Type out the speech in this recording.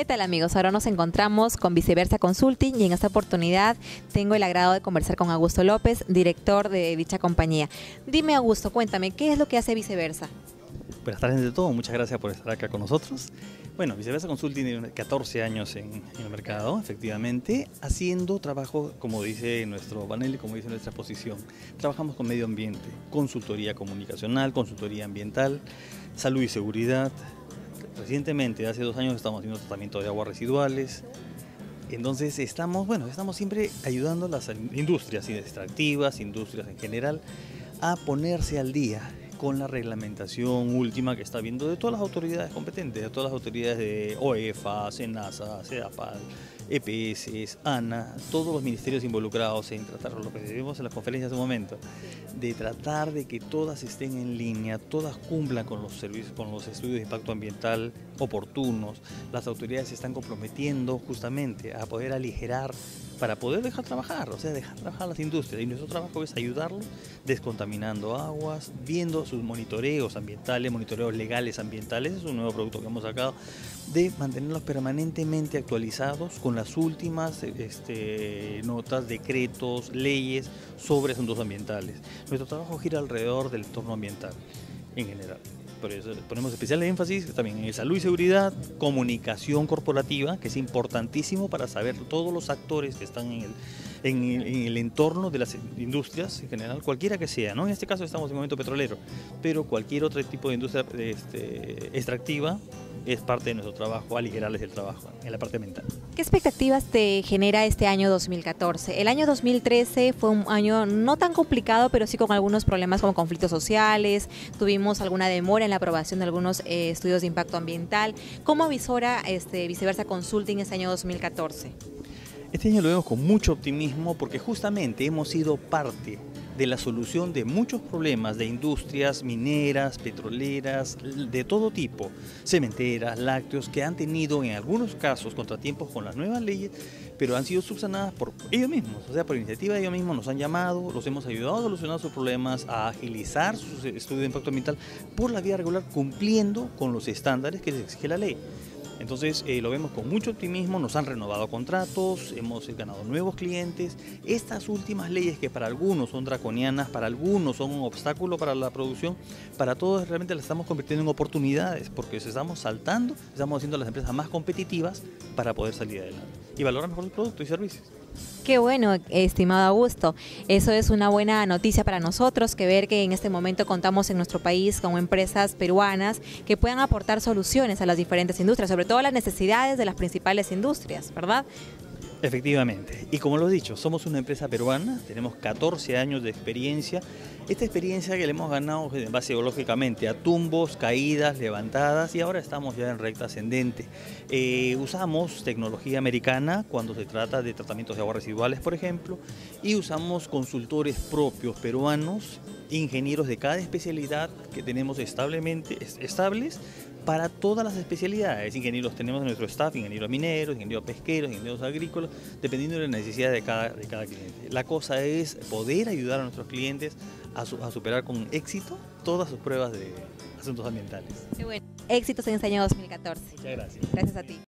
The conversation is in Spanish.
¿Qué tal amigos? Ahora nos encontramos con Viceversa Consulting y en esta oportunidad tengo el agrado de conversar con Augusto López, director de dicha compañía. Dime Augusto, cuéntame, ¿qué es lo que hace Viceversa? Buenas tardes de todo, muchas gracias por estar acá con nosotros. Bueno, Viceversa Consulting tiene 14 años en, el mercado, efectivamente, haciendo trabajo, como dice nuestro panel y como dice nuestra exposición. Trabajamos con medio ambiente, consultoría comunicacional, consultoría ambiental, salud y seguridad, Recientemente, hace dos años, estamos haciendo tratamiento de aguas residuales. Entonces estamos, bueno, estamos siempre ayudando a las industrias extractivas, industrias en general, a ponerse al día con la reglamentación última que está viendo de todas las autoridades competentes, de todas las autoridades de OEFA, SENASA, CEDAPAL, EPS, ANA, todos los ministerios involucrados en tratar lo que vimos en las conferencias un momento, de tratar de que todas estén en línea, todas cumplan con los servicios, con los estudios de impacto ambiental oportunos. Las autoridades se están comprometiendo justamente a poder aligerar para poder dejar trabajar, o sea, dejar trabajar las industrias. Y nuestro trabajo es ayudarlos descontaminando aguas, viendo sus monitoreos ambientales, monitoreos legales ambientales, es un nuevo producto que hemos sacado, de mantenerlos permanentemente actualizados con las últimas este, notas, decretos, leyes sobre asuntos ambientales. Nuestro trabajo gira alrededor del entorno ambiental en general. Por eso ponemos especial énfasis también en salud y seguridad, comunicación corporativa, que es importantísimo para saber todos los actores que están en el, en, el entorno de las industrias en general, cualquiera que sea, ¿no? En este caso estamos en un momento petrolero, pero cualquier otro tipo de industria este, extractiva es parte de nuestro trabajo, aligerarles el trabajo en la parte mental. ¿Qué expectativas te genera este año 2014? El año 2013 fue un año no tan complicado, pero sí con algunos problemas como conflictos sociales, tuvimos alguna demora en la aprobación de algunos eh, estudios de impacto ambiental. ¿Cómo avisora este, Viceversa Consulting este año 2014? Este año lo vemos con mucho optimismo porque justamente hemos sido parte de la solución de muchos problemas de industrias mineras, petroleras, de todo tipo, cementeras, lácteos, que han tenido en algunos casos contratiempos con las nuevas leyes, pero han sido subsanadas por ellos mismos, o sea, por iniciativa de ellos mismos nos han llamado, los hemos ayudado a solucionar sus problemas, a agilizar sus estudios de impacto ambiental por la vía regular, cumpliendo con los estándares que exige la ley. Entonces eh, lo vemos con mucho optimismo, nos han renovado contratos, hemos ganado nuevos clientes. Estas últimas leyes que para algunos son draconianas, para algunos son un obstáculo para la producción, para todos realmente las estamos convirtiendo en oportunidades porque estamos saltando, estamos haciendo las empresas más competitivas para poder salir adelante y valorar mejor el producto y servicios. Qué bueno, estimado Augusto. Eso es una buena noticia para nosotros, que ver que en este momento contamos en nuestro país con empresas peruanas que puedan aportar soluciones a las diferentes industrias, sobre todo las necesidades de las principales industrias, ¿verdad? Efectivamente. Y como lo he dicho, somos una empresa peruana, tenemos 14 años de experiencia. Esta experiencia que le hemos ganado en base lógicamente a tumbos, caídas, levantadas y ahora estamos ya en recta ascendente. Eh, usamos tecnología americana cuando se trata de tratamientos de aguas residuales, por ejemplo, y usamos consultores propios peruanos, ingenieros de cada especialidad que tenemos establemente, estables para todas las especialidades. Ingenieros tenemos en nuestro staff, ingenieros mineros, ingenieros pesqueros, ingenieros agrícolas, dependiendo de la necesidad de cada, de cada cliente. La cosa es poder ayudar a nuestros clientes a, a superar con éxito todas sus pruebas de asuntos ambientales. Qué bueno. Éxitos en este año 2014. Muchas gracias. Gracias a ti.